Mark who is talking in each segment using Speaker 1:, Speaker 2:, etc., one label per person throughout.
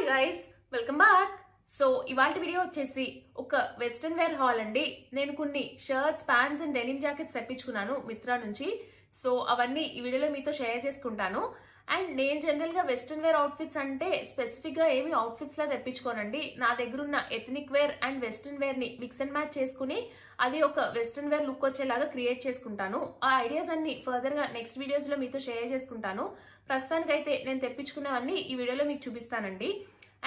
Speaker 1: Hi guys welcome back so ఇవాళ video వచ్చేసి ఒక వెస్ట్రన్ వేర్ హాల్ అండి. నేను కొన్ని shirts pants and denim jackets తెప్పించుకున్నాను మిత్రా నుంచి. సో అవన్నీ ఈ వీడియోలో మీతో షేర్ చేసుకుంటాను. అండ్ నేను జనరల్గా వెస్ట్రన్ వేర్ అవుట్ఫిట్స్ అంటే స్పెసిఫిక్గా ఏమి అవుట్ఫిట్స్ లా తెప్పించుకోనండి. నా దగ్గర ఉన్న ఎథనిక్ వేర్ అండ్ వెస్ట్రన్ వేర్ని మిక్స్ అండ్ మ్యాచ్ చేసుకుని అది ఒక వెస్ట్రన్ వేర్ లుక్ వచ్చేలాగా క్రియేట్ చేసుకుంటాను. ఆ ఐడియాస్ అన్ని ఫర్దర్గా నెక్స్ట్ వీడియోస్లో మీతో షేర్ చేసుకుంటాను. ప్రస్తుతానికైతే నేను తెప్పించుకున్నవన్నీ ఈ వీడియోలో మీకు చూపిస్తానండి.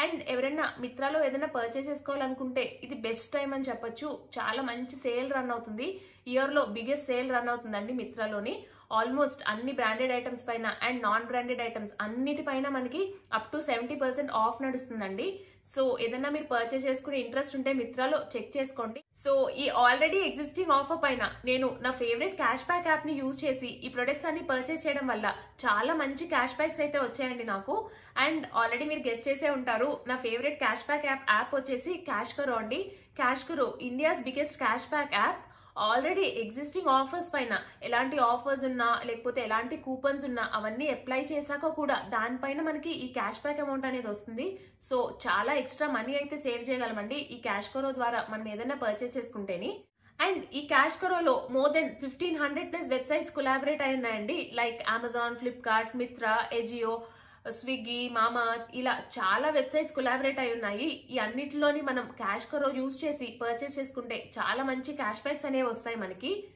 Speaker 1: అండ్ ఎవరైనా మిత్రాలో ఏదైనా పర్చేస్ చేసుకోవాలనుకుంటే ఇది బెస్ట్ టైం అని చెప్పొచ్చు. చాలా మంచి సేల్ రన్ అవుతుంది. ఇయర్లో బిగ్గెస్ట్ సేల్ రన్ అవుతుందండి మిత్రాలోని. ఆల్మోస్ట్ అన్ని బ్రాండెడ్ ఐటమ్స్ పైన అండ్ నాన్ బ్రాండెడ్ ఐటమ్స్ అన్నిటిపైన మనకి up to seventy percent off నడుస్తుందండి. సో ఏదైనా మీరు పర్చేస్ చేసుకునే ఇంట్రెస్ట్ ఉంటే మిత్రాలో చెక్ చేసుకోండి. సో ఈ ఆల్రెడీ ఎగ్జిస్టింగ్ ఆఫర్ పైన నేను నా ఫేవరెట్ క్యాష్ బ్యాక్ యాప్ని యూజ్ చేసి ఈ ప్రొడక్ట్స్ అన్ని పర్చేస్ చేయడం వల్ల చాలా మంచి క్యాష్ బ్యాక్స్ అయితే వచ్చాయండి నాకు. అండ్ ఆల్రెడీ మీరు గెస్ట్ చేసే ఉంటారు నా favourite cash back app app వచ్చేసి క్యాష్ కరో అండి. Cash Karo India's biggest cash back app already existing offers పైన ఎలాంటి ఆఫర్స్ ఉన్నా లేకపోతే ఎలాంటి కూపన్స్ ఉన్నా అవన్నీ అప్లై చేశాక కూడా దానిపైన మనకి ఈ క్యాష్ బ్యాక్ అమౌంట్ అనేది వస్తుంది. సో చాలా ఎక్స్ట్రా మనీ అయితే సేవ్ చేయగలమండి ఈ క్యాష్ కరో ద్వారా మనం ఏదైనా పర్చేస్ చేసుకుంటేని. అండ్ ఈ cash కరోలో more than fifteen hundred plus websites collaborate అయి ఉన్నాయండి. Like Amazon Flipkart Myntra Ajio Swiggy మామా ఇలా చాలా వెబ్సైట్స్ కొలాబరేట్ అయి ఉన్నాయి. ఈ అన్నిటిలోని మనం క్యాష్ కరో యూజ్ చేసి పర్చేస్ చేసుకుంటే చాలా మంచి క్యాష్ బ్యాక్స్ అనేవి వస్తాయి మనకి.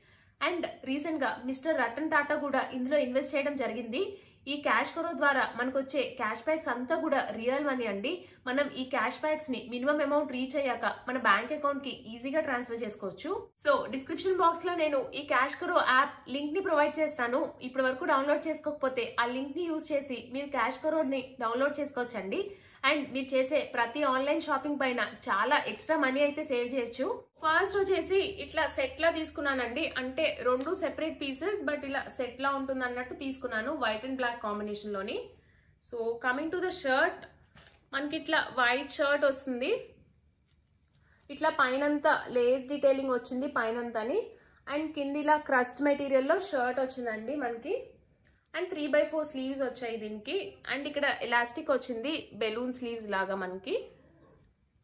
Speaker 1: అండ్ రీసెంట్గా మిస్టర్ రతన్ టాటా కూడా ఇందులో ఇన్వెస్ట్ చేయడం జరిగింది. ఈ క్యాష్ కరో ద్వారా మనకు వచ్చే క్యాష్ బ్యాక్స్ అంతా కూడా రియల్ మనీ అండి. మనం ఈ క్యాష్ బ్యాక్స్ని మినిమం అమౌంట్ రీచ్ అయ్యాక మన బ్యాంక్ అకౌంట్కి ఈజీగా ట్రాన్స్ఫర్ చేసుకోవచ్చు. సో డిస్క్రిప్షన్ బాక్స్లో నేను ఈ క్యాష్ కరో యాప్ లింక్ని ప్రొవైడ్ చేస్తాను. ఇప్పటి వరకు డౌన్లోడ్ చేసుకోకపోతే ఆ లింక్ని యూజ్ చేసి మీరు క్యాష్ కరో ని డౌన్లోడ్ చేసుకోవచ్చండి. అండ్ మీరు చేసే ప్రతి ఆన్లైన్ షాపింగ్ పైన చాలా ఎక్స్ట్రా మనీ అయితే సేవ్ చేయొచ్చు. ఫస్ట్ వచ్చేసి ఇట్లా సెట్ లా తీసుకున్నానండి. అంటే రెండు సెపరేట్ పీసెస్ బట్ ఇలా సెట్ లా ఉంటుంది అన్నట్టు తీసుకున్నాను white and black కాంబినేషన్లోని. So coming to the shirt మనకి ఇట్లా వైట్ షర్ట్ వస్తుంది. ఇట్లా పైనంతా లేస్ డీటెయిలింగ్ వచ్చింది పైనంతని. అండ్ కింద ఇలా క్రస్ట్ మెటీరియల్లో షర్ట్ వచ్చిందండి మనకి. And three by four sleeves వచ్చాయి దీనికి. అండ్ ఇక్కడ ఎలాస్టిక్ వచ్చింది బెలూన్ స్లీవ్స్ లాగా మనకి.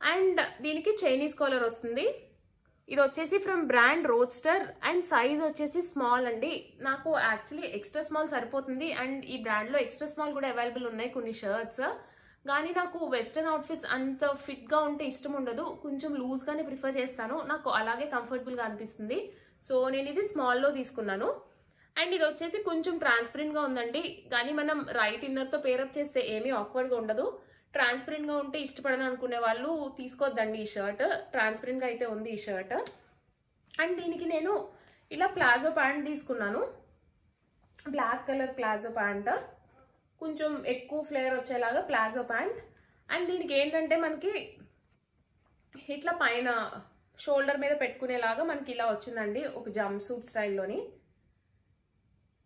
Speaker 1: అండ్ దీనికి చైనీస్ కాలర్ వస్తుంది. ఇది వచ్చేసి from brand Roadster and size వచ్చేసి స్మాల్ అండి. నాకు యాక్చువల్లీ ఎక్స్ట్రా స్మాల్ సరిపోతుంది. అండ్ ఈ బ్రాండ్లో ఎక్స్ట్రా స్మాల్ కూడా అవైలబుల్ ఉన్నాయి కొన్ని షర్ట్స్. కానీ నాకు వెస్ట్రన్ అవుట్ఫిట్స్ అంత ఫిట్గా ఉంటే ఇష్టం ఉండదు. కొంచెం లూజ్గానే ప్రిఫర్ చేస్తాను. నాకు అలాగే కంఫర్టబుల్గా అనిపిస్తుంది. సో నేను ఇది స్మాల్లో తీసుకున్నాను. అండ్ ఇది వచ్చేసి కొంచెం ట్రాన్స్పరెంట్గా ఉందండి. కానీ మనం రైట్ ఇన్నర్తో పేరప్ చేస్తే ఏమీ ఆక్వర్డ్గా ఉండదు. ట్రాన్స్పరెంట్గా ఉంటే ఇష్టపడను అనుకునే వాళ్ళు తీసుకోవద్దండి ఈ షర్ట్ ట్రాన్స్పరెంట్గా అయితే ఉంది ఈ షర్ట్ అండ్ దీనికి నేను ఇలా ప్లాజో ప్యాంట్ తీసుకున్నాను. Black colour palazzo pant. కొంచెం ఎక్కువ ఫ్లేయర్ వచ్చేలాగా ప్లాజో ప్యాంట్. అండ్ దీనికి ఏంటంటే మనకి ఇట్లా పైన షోల్డర్ మీద పెట్టుకునేలాగా మనకి ఇలా వచ్చిందండి. ఒక జంప్ సూట్ స్టైల్లోని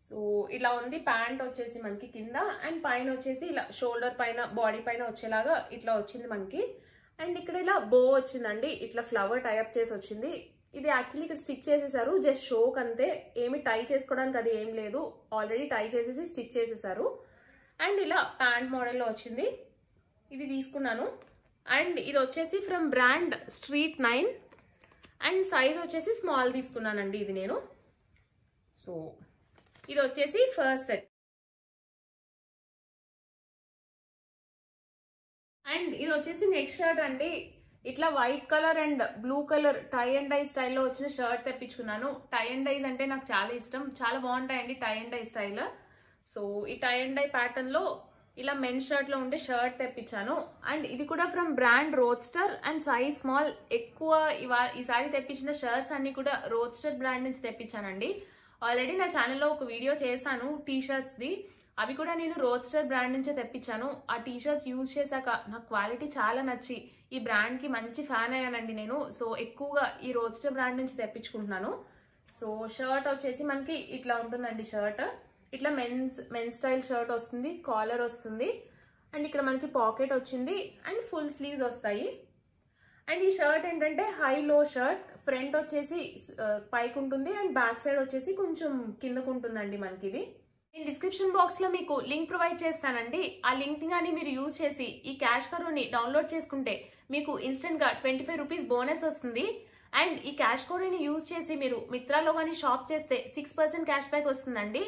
Speaker 1: సో ఇలా ఉంది. ప్యాంట్ వచ్చేసి మనకి కింద అండ్ పైన వచ్చేసి ఇలా షోల్డర్ పైన బాడీ పైన వచ్చేలాగా ఇట్లా వచ్చింది మనకి. అండ్ ఇక్కడ ఇలా బో వచ్చిందండి. ఇట్లా ఫ్లవర్ టైప్ చేసి వచ్చింది. ఇది యాక్చువల్లీ ఇక్కడ స్టిచ్ చేసేసారు. జస్ట్ షోక్ అంతే ఏమి టై చేసుకోవడానికి అది ఏం లేదు. ఆల్రెడీ టై చేసేసి స్టిచ్ చేసేసారు. అండ్ ఇలా ప్యాంట్ మోడల్లో వచ్చింది. ఇది తీసుకున్నాను. అండ్ ఇది వచ్చేసి from brand Street Nine and size వచ్చేసి స్మాల్ తీసుకున్నానండి ఇది నేను. సో ఇది వచ్చేసి ఫస్ట్ సెట్ అండ్ ఇది వచ్చేసి నెక్స్ట్ షర్ట్ అండి. ఇట్లా white colour and blue colour tie and dye స్టైల్లో వచ్చిన షర్ట్ తెప్పించుకున్నాను. టై అండ్ డైస్ అంటే నాకు చాలా ఇష్టం. చాలా బాగుంటాయండి tie and dye style so ఈ టై అండ్ డై ప్యాటర్న్లో ఇలా మెన్ షర్ట్లో ఉండే షర్ట్ తెప్పించాను. అండ్ ఇది కూడా from brand Roadster and size small ఎక్కువ ఈ ఈసారి తెప్పించిన షర్ట్స్ అన్ని కూడా రోడ్స్టర్ బ్రాండ్ నుంచి తెప్పించానండి. ఆల్రెడీ నా ఛానల్లో ఒక వీడియో చేశాను టీ షర్ట్స్ది అవి కూడా నేను రోడ్స్టర్ బ్రాండ్ నుంచే తెప్పించాను. ఆ టీ షర్ట్స్ యూజ్ చేశాక నాకు క్వాలిటీ చాలా నచ్చి ఈ బ్రాండ్కి మంచి ఫ్యాన్ అయ్యానండి నేను. సో ఎక్కువగా ఈ రోడ్స్టర్ బ్రాండ్ నుంచి తెప్పించుకుంటున్నాను. సో షర్ట్ వచ్చేసి మనకి ఇట్లా ఉంటుందండి షర్ట్ ఇట్లా మెన్స్ మెన్ స్టైల్ షర్ట్ వస్తుంది కాలర్ వస్తుంది. అండ్ ఇక్కడ మనకి పాకెట్ వచ్చింది. అండ్ ఫుల్ స్లీవ్స్ వస్తాయి. అండ్ ఈ షర్ట్ ఏంటంటే హై లో షర్ట్ ఫ్రంట్ వచ్చేసి పైకి ఉంటుంది అండ్ బ్యాక్ సైడ్ వచ్చేసి కొంచెం కిందకు ఉంటుందండి మనకి ఇది నేను డిస్క్రిప్షన్ బాక్స్లో మీకు లింక్ ప్రొవైడ్ చేస్తానండి. ఆ లింక్ కానీ మీరు యూజ్ చేసి ఈ క్యాష్ కరోని డౌన్లోడ్ చేసుకుంటే మీకు ఇన్స్టెంట్గా ట్వంటీ ఫైవ్ రూపీస్ బోనస్ వస్తుంది. అండ్ ఈ క్యాష్ కోడ్ని యూజ్ చేసి మీరు మిత్రాలో కానీ షాప్ చేస్తే సిక్స్ పర్సెంట్ క్యాష్ బ్యాక్ వస్తుందండి.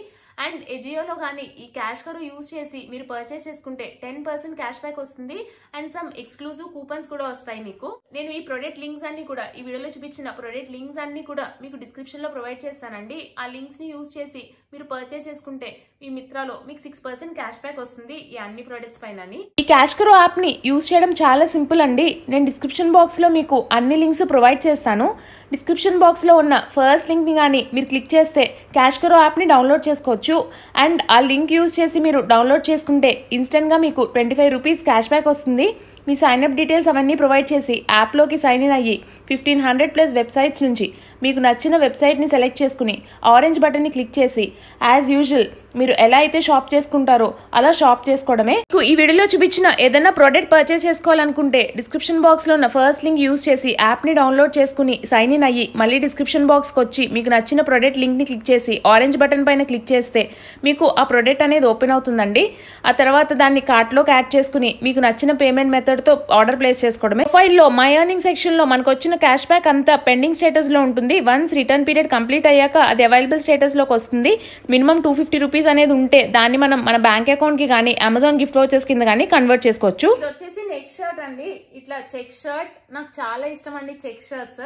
Speaker 1: అండ్ ఎజియోలో కానీ ఈ క్యాష్ కరో యూజ్ చేసి మీరు పర్చేస్ చేసుకుంటే టెన్ పర్సెంట్ క్యాష్ బ్యాక్ వస్తుంది. అండ్ సమ్ ఎక్స్క్లూజివ్ కూపన్స్ కూడా వస్తాయి మీకు. నేను ఈ ప్రొడక్ట్ లింక్స్ అన్ని కూడా ఈ వీడియోలో చూపించిన ప్రొడక్ట్ లింక్స్ అన్ని కూడా మీకు డిస్క్రిప్షన్లో ప్రొవైడ్ చేస్తానండి. ఆ లింక్స్ని యూజ్ చేసి మీరు పర్చేస్ చేసుకుంటే మీ మిత్రాలో మీకు సిక్స్ పర్సెంట్ క్యాష్ బ్యాక్ వస్తుంది ఈ అన్ని ప్రొడక్ట్స్ పైన
Speaker 2: ఈ క్యాష్ కరో యాప్ని యూస్ చేయడం చాలా సింపుల్ అండి. నేను డిస్క్రిప్షన్ బాక్స్లో మీకు అన్ని లింక్స్ ప్రొవైడ్ చేస్తాను. డిస్క్రిప్షన్ బాక్స్లో ఉన్న ఫస్ట్ లింక్ని కానీ మీరు క్లిక్ చేస్తే క్యాష్ కరో యాప్ని డౌన్లోడ్ చేసుకోవచ్చు. అండ్ ఆ లింక్ యూస్ చేసి మీరు డౌన్లోడ్ చేసుకుంటే ఇన్స్టెంట్గా మీకు twenty five rupees cash back వస్తుంది. మీ సైన్ అప్ డీటెయిల్స్ అవన్నీ ప్రొవైడ్ చేసి యాప్లోకి సైన్ ఇన్ అయ్యి ఫిఫ్టీన్ హండ్రెడ్ ప్లస్ వెబ్సైట్స్ నుంచి మీకు నచ్చిన వెబ్సైట్ని సెలెక్ట్ చేసుకుని ఆరెంజ్ బటన్ని క్లిక్ చేసి యాజ్ యూజువల్ మీరు ఎలా అయితే షాప్ చేసుకుంటారో అలా షాప్ చేసుకోవడమే. మీకు ఈ వీడియోలో చూపించిన ఏదైనా ప్రోడక్ట్ పర్చేస్ చేసుకోవాలనుకుంటే డిస్క్రిప్షన్ బాక్స్లో ఉన్న ఫస్ట్ లింక్ యూజ్ చేసి యాప్ని డౌన్లోడ్ చేసుకుని సైన్ ఇన్ అయ్యి మళ్ళీ డిస్క్రిప్షన్ బాక్స్కి వచ్చి మీకు నచ్చిన ప్రోడక్ట్ లింక్ని క్లిక్ చేసి ఆరెంజ్ బటన్ పైన క్లిక్ చేస్తే మీకు ఆ ప్రోడక్ట్ అనేది ఓపెన్ అవుతుందండి. ఆ తర్వాత దాన్ని కార్ట్లోకి యాడ్ చేసుకుని మీకు నచ్చిన పేమెంట్ మెథడ్ మెథడ్తో ఆర్డర్ ప్లేస్ చేసుకోవడమే. ఫైల్లో మై ఎర్నింగ్ సెక్షన్లో మనకు వచ్చిన క్యాష్ బ్యాక్ అంతా పెండింగ్ స్టేటస్లో ఉంటుంది. వన్స్ రిటర్న్ పీరియడ్ కంప్లీట్ అయ్యాక అది అవైలబుల్ స్టేటస్లోకి వస్తుంది. మినిమం టూ ఫిఫ్టీ రూపీస్ అనేది ఉంటే దాన్ని మనం మన బ్యాంక్ అకౌంట్కి కానీ అమెజాన్ గిఫ్ట్ వచ్చేసి కింద కానీ కన్వర్ట్ చేసుకోవచ్చు.
Speaker 1: వచ్చేసి నెక్స్ట్ షర్ట్ అండి. ఇట్లా చెక్ షర్ట్ నాకు చాలా ఇష్టం అండి check shirts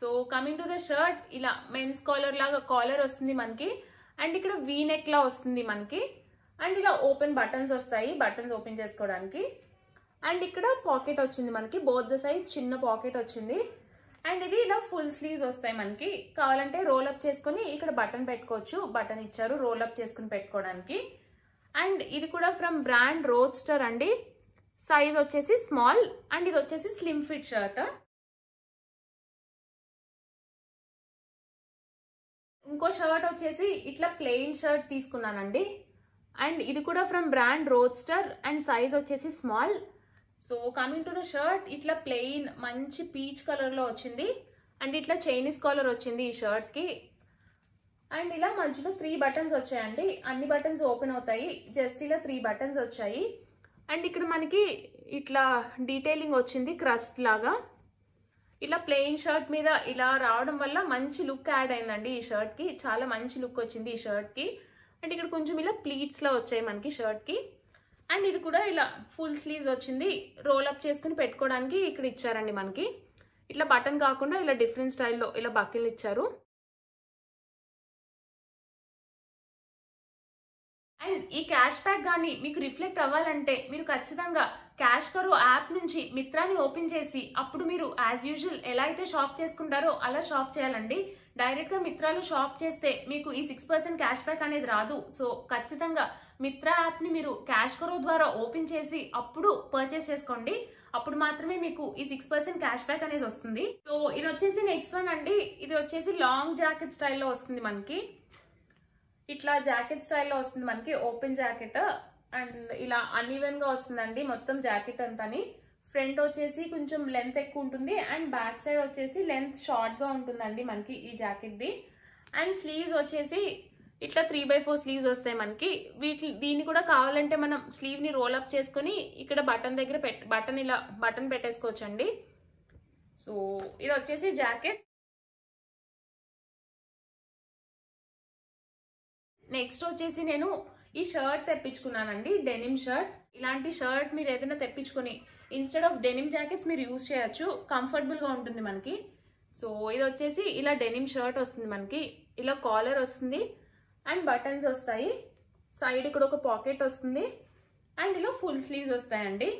Speaker 1: so coming to the shirt ఇలా మెన్స్ కాలర్ లాగా కాలర్ వస్తుంది మనకి. అండ్ ఇక్కడ వీ నెక్లా వస్తుంది మనకి. అండ్ ఇలా ఓపెన్ బటన్స్ వస్తాయి బటన్స్ ఓపెన్ చేసుకోవడానికి. అండ్ ఇక్కడ పాకెట్ వచ్చింది మనకి. బోత్ ద సైజ్ చిన్న పాకెట్ వచ్చింది. అండ్ ఇది ఇలా ఫుల్ స్లీవ్స్ వస్తాయి మనకి. కావాలంటే రోల్ అప్ చేసుకొని ఇక్కడ బటన్ పెట్టుకోవచ్చు. బటన్ ఇచ్చారు రోల్ అప్ చేసుకుని పెట్టుకోవడానికి. అండ్ ఇది కూడా ఫ్రమ్ బ్రాండ్ రోడ్స్టర్ అండి. సైజ్ వచ్చేసి స్మాల్ అండ్ ఇది వచ్చేసి స్లిమ్ ఫిట్ షర్ట్ ఇంకో షర్ట్ వచ్చేసి ఇట్లా ప్లెయిన్ షర్ట్ తీసుకున్నానండి. అండ్ ఇది కూడా from brand Roadster and size వచ్చేసి small so coming to the shirt ఇట్లా ప్లెయిన్ మంచి పీచ్ కలర్లో వచ్చింది. అండ్ ఇట్లా చైనీస్ కాలర్ వచ్చింది ఈ షర్ట్కి అండ్ ఇలా మధ్యలో త్రీ బటన్స్ వచ్చాయండి. అన్ని బటన్స్ ఓపెన్ అవుతాయి. జస్ట్ ఇలా త్రీ బటన్స్ వచ్చాయి. అండ్ ఇక్కడ మనకి ఇట్లా డీటెయిలింగ్ వచ్చింది క్రస్ట్ లాగా. ఇలా ప్లెయిన్ షర్ట్ మీద ఇలా రావడం వల్ల మంచి లుక్ యాడ్ అయిందండి ఈ షర్ట్కి చాలా మంచి లుక్ వచ్చింది ఈ షర్ట్కి అండ్ ఇక్కడ కొంచెం ఇలా ప్లీట్స్లో వచ్చాయి మనకి షర్ట్కి అండ్ ఇది కూడా ఇలా ఫుల్ స్లీవ్స్ వచ్చింది. రోల్ అప్ చేసుకుని పెట్టుకోవడానికి ఇక్కడ ఇచ్చారండి మనకి. ఇట్లా బటన్ కాకుండా ఇలా డిఫరెంట్ స్టైల్లో ఇలా బకిల్ ఇచ్చారు. అండ్ ఈ క్యాష్ బ్యాక్ కానీ మీకు రిఫ్లెక్ట్ అవ్వాలంటే మీరు ఖచ్చితంగా క్యాష్ కరో యాప్ నుంచి మిత్రాన్ని ఓపెన్ చేసి అప్పుడు మీరు యాజ్ యూజువల్ ఎలా అయితే షాప్ చేసుకుంటారో అలా షాప్ చేయాలండి. డైరెక్ట్గా మిత్రాలు షాప్ చేస్తే మీకు ఈ సిక్స్ పర్సెంట్ క్యాష్ బ్యాక్ అనేది రాదు. సో ఖచ్చితంగా మిత్రా యాప్ని మీరు క్యాష్ కరో ద్వారా ఓపెన్ చేసి అప్పుడు పర్చేస్ చేసుకోండి. అప్పుడు మాత్రమే మీకు ఈ సిక్స్ పర్సెంట్ క్యాష్ బ్యాక్ అనేది వస్తుంది. సో ఇది వచ్చేసి నెక్స్ట్ వన్ అండి. ఇది వచ్చేసి లాంగ్ జాకెట్ స్టైల్లో వస్తుంది మనకి. ఇట్లా జాకెట్ స్టైల్లో వస్తుంది మనకి ఓపెన్ జాకెట్ అండ్ ఇలా అన్ఈవెన్గా వస్తుందండి మొత్తం జాకెట్ అంతాని. ఫ్రంట్ వచ్చేసి కొంచెం లెంత్ ఎక్కువ ఉంటుంది. అండ్ బ్యాక్ సైడ్ వచ్చేసి లెంత్ షార్ట్గా ఉంటుందండి మనకి ఈ జాకెట్ ది. అండ్ స్లీవ్స్ వచ్చేసి ఇట్లా త్రీ బై ఫోర్ స్లీవ్స్ వస్తాయి మనకి. వీటి దీన్ని కూడా కావాలంటే మనం స్లీవ్ని రోల్ అప్ చేసుకొని ఇక్కడ బటన్ దగ్గర బటన్ ఇలా బటన్ పెట్టేసుకోవచ్చండి. సో ఇది వచ్చేసి జాకెట్ నెక్స్ట్ వచ్చేసి నేను ఈ షర్ట్ తెప్పించుకున్నానండి డెనిమ్ షర్ట్ ఇలాంటి షర్ట్ మీరు ఏదైనా తెప్పించుకొని ఇన్స్టెడ్ ఆఫ్ డెనిమ్ జాకెట్స్ మీరు యూజ్ చేయొచ్చు. కంఫర్టబుల్గా ఉంటుంది మనకి. సో ఇది వచ్చేసి ఇలా డెనిమ్ షర్ట్ వస్తుంది మనకి. ఇలా కాలర్ వస్తుంది. అండ్ బటన్స్ వస్తాయి. సైడ్ ఇక్కడ ఒక పాకెట్ వస్తుంది. అండ్ ఇలా ఫుల్ స్లీవ్స్ వస్తాయండి.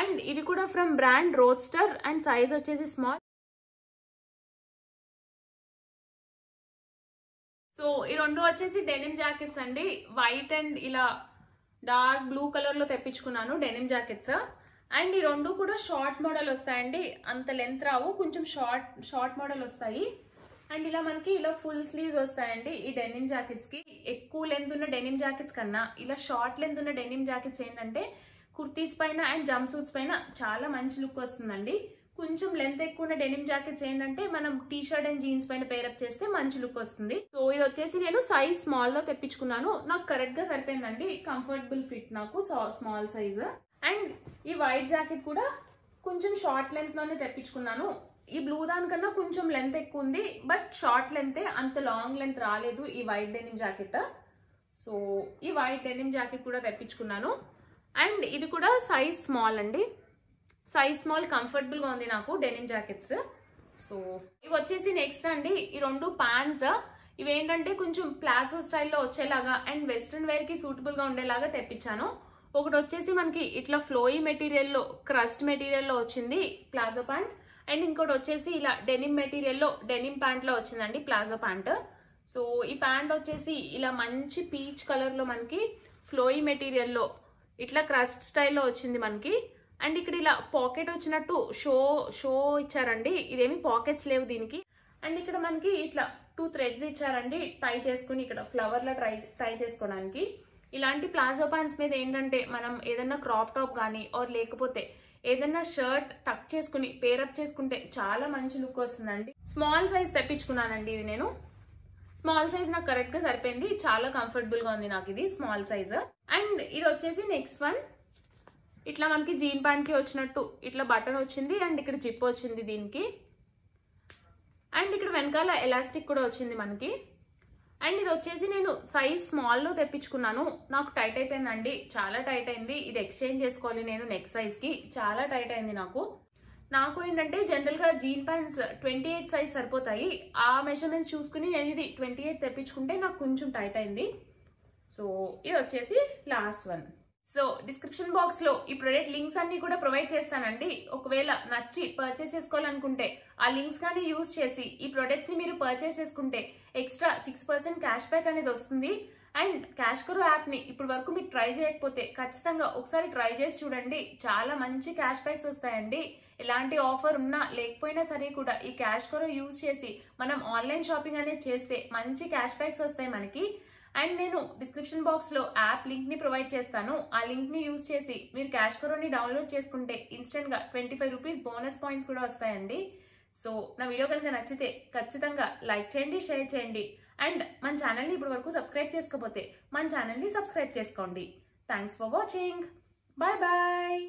Speaker 1: అండ్ ఇది కూడా from brand Roadster and size వచ్చేసి స్మాల్. సో ఈ రెండు వచ్చేసి డెనిమ్ జాకెట్స్ అండి. వైట్ అండ్ ఇలా డార్క్ బ్లూ కలర్లో తెప్పించుకున్నాను డెనిమ్ జాకెట్స్. అండ్ ఈ రెండు కూడా షార్ట్ మోడల్ వస్తాయండి. అంత లెంత్ రావు కొంచెం షార్ట్ షార్ట్ మోడల్ వస్తాయి. అండ్ ఇలా మనకి ఇలా ఫుల్ స్లీవ్స్ వస్తాయండి. ఈ డెనిమ్ జాకెట్స్కి ఎక్కువ లెంత్ ఉన్న డెనిమ్ జాకెట్స్ కన్నా ఇలా షార్ట్ లెంత్ ఉన్న డెనిమ్ జాకెట్స్ ఏంటంటే కుర్తీస్ పైన అండ్ జంప్ సూట్స్ పైన చాలా మంచి లుక్ వస్తుందండి. కొంచెం లెంత్ ఎక్కువ ఉన్న డెనిమ్ జాకెట్స్ ఏంటంటే మనం టీ షర్ట్ అండ్ జీన్స్ పైన పేరప్ చేస్తే మంచి లుక్ వస్తుంది. సో ఇది వచ్చేసి నేను సైజ్ స్మాల్లో తెప్పించుకున్నాను. నాకు కరెక్ట్గా సరిపోయిందండి. కంఫర్టబుల్ ఫిట్ నాకు స్మాల్ సైజ్ అండ్ ఈ వైట్ జాకెట్ కూడా కొంచెం షార్ట్ లెంత్లోనే తెప్పించుకున్నాను. ఈ బ్లూ దానికన్నా కొంచెం లెంత్ ఎక్కువ ఉంది బట్ షార్ట్ లెంతే అంత లాంగ్ లెంత్ రాలేదు ఈ వైట్ డెనిమ్ జాకెట్ సో ఈ వైట్ డెనిమ్ జాకెట్ కూడా తెప్పించుకున్నాను. అండ్ ఇది కూడా సైజ్ స్మాల్ అండి. సైజ్ స్మాల్ కంఫర్టబుల్గా ఉంది నాకు డెనిమ్ జాకెట్స్ సో ఇవి వచ్చేసి నెక్స్ట్ అండి. ఈ రెండు ప్యాంట్స్ ఇవేంటంటే కొంచెం ప్లాజో స్టైల్లో వచ్చేలాగా అండ్ వెస్ట్రన్ వేర్కి సూటబుల్గా ఉండేలాగా తెప్పించాను. ఒకటి వచ్చేసి మనకి ఇట్లా ఫ్లోయి మెటీరియల్లో క్రస్ట్ మెటీరియల్లో వచ్చింది ప్లాజో ప్యాంట్. అండ్ ఇంకోటి వచ్చేసి ఇలా డెనిమ్ మెటీరియల్లో డెనిమ్ ప్యాంట్లో వచ్చిందండి ప్లాజో ప్యాంట్. సో ఈ ప్యాంట్ వచ్చేసి ఇలా మంచి పీచ్ కలర్లో మనకి ఫ్లోయి మెటీరియల్లో ఇట్లా క్రస్ట్ స్టైల్లో వచ్చింది మనకి. అండ్ ఇక్కడ ఇలా పాకెట్ వచ్చినట్టు షో షో ఇచ్చారండి. ఇదేమి పాకెట్స్ లేవు దీనికి. అండ్ ఇక్కడ మనకి ఇట్లా టూ థ్రెడ్స్ ఇచ్చారండి టై చేసుకుని ఇక్కడ ఫ్లవర్లో ట్రై ట్రై టై చేసుకోవడానికి. ఇలాంటి ప్లాజో ప్యాంట్స్ మీద ఏంటంటే మనం ఏదైనా క్రాప్ టాప్ కానీ ఆర్ లేకపోతే ఏదైనా షర్ట్ టక్ చేసుకుని పేరప్ చేసుకుంటే చాలా మంచి లుక్ వస్తుందండి. స్మాల్ సైజ్ తెప్పించుకున్నానండి ఇది నేను. స్మాల్ సైజ్ నాకు కరెక్ట్గా సరిపోయింది. చాలా కంఫర్టబుల్గా ఉంది నాకు ఇది స్మాల్ సైజ్ అండ్ ఇది వచ్చేసి నెక్స్ట్ వన్ ఇట్లా మనకి జీన్ ప్యాంట్కి వచ్చినట్టు ఇట్లా బటన్ వచ్చింది అండ్ ఇక్కడ జిప్ వచ్చింది దీనికి. అండ్ ఇక్కడ వెనకాల ఎలాస్టిక్ కూడా వచ్చింది మనకి. అండ్ ఇది వచ్చేసి నేను సైజ్ స్మాల్లో తెప్పించుకున్నాను. నాకు టైట్ అయిపోయిందండి. చాలా టైట్ అయింది. ఇది ఎక్స్చేంజ్ చేసుకోవాలి నేను నెక్స్ట్ సైజ్కి చాలా టైట్ అయింది నాకు. నాకు ఏంటంటే జనరల్గా jean pants twenty eight size సరిపోతాయి. ఆ మెజర్మెంట్స్ చూసుకుని నేను ఇది ట్వంటీ ఎయిట్ తెప్పించుకుంటే నాకు కొంచెం టైట్ అయింది. సో ఇది వచ్చేసి లాస్ట్ వన్ సో డిస్క్రిప్షన్ బాక్స్లో ఈ ప్రొడక్ట్ లింక్స్ అన్ని కూడా ప్రొవైడ్ చేస్తానండి. ఒకవేళ నచ్చి పర్చేస్ చేసుకోవాలనుకుంటే ఆ లింక్స్ కానీ యూజ్ చేసి ఈ ప్రొడక్ట్స్ని మీరు పర్చేస్ చేసుకుంటే extra six percent cash back అనేది వస్తుంది. అండ్ క్యాష్ కరో యాప్ని ఇప్పుడు వరకు మీరు ట్రై చేయకపోతే ఖచ్చితంగా ఒకసారి ట్రై చేసి చూడండి. చాలా మంచి క్యాష్ బ్యాక్స్ వస్తాయండి. ఎలాంటి ఆఫర్ ఉన్నా లేకపోయినా సరే కూడా ఈ క్యాష్ కరో యూజ్ చేసి మనం ఆన్లైన్ షాపింగ్ అనేది చేస్తే మంచి క్యాష్ బ్యాక్స్ వస్తాయి మనకి. అండ్ నేను డిస్క్రిప్షన్ బాక్స్లో యాప్ లింక్ని ప్రొవైడ్ చేస్తాను. ఆ లింక్ని యూజ్ చేసి మీరు క్యాష్ కరోని డౌన్లోడ్ చేసుకుంటే ఇన్స్టెంట్గా twenty five rupees bonus points కూడా వస్తాయండి. సో నా వీడియో కనుక నచ్చితే ఖచ్చితంగా లైక్ చేయండి షేర్ చేయండి. అండ్ మన ఛానల్ని ఇప్పటి వరకు సబ్స్క్రైబ్ చేసుకోకపోతే మన ఛానల్ని సబ్స్క్రైబ్ చేసుకోండి. Thanks for watching. Bye bye.